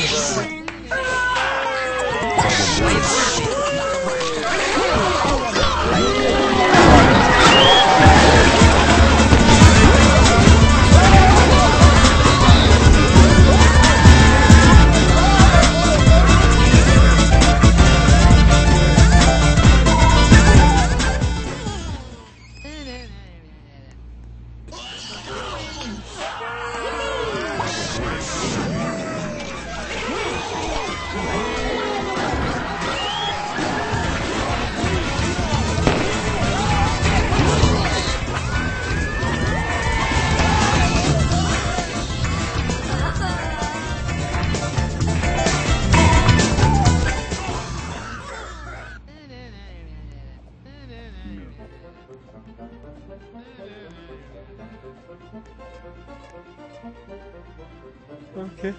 years. Okay.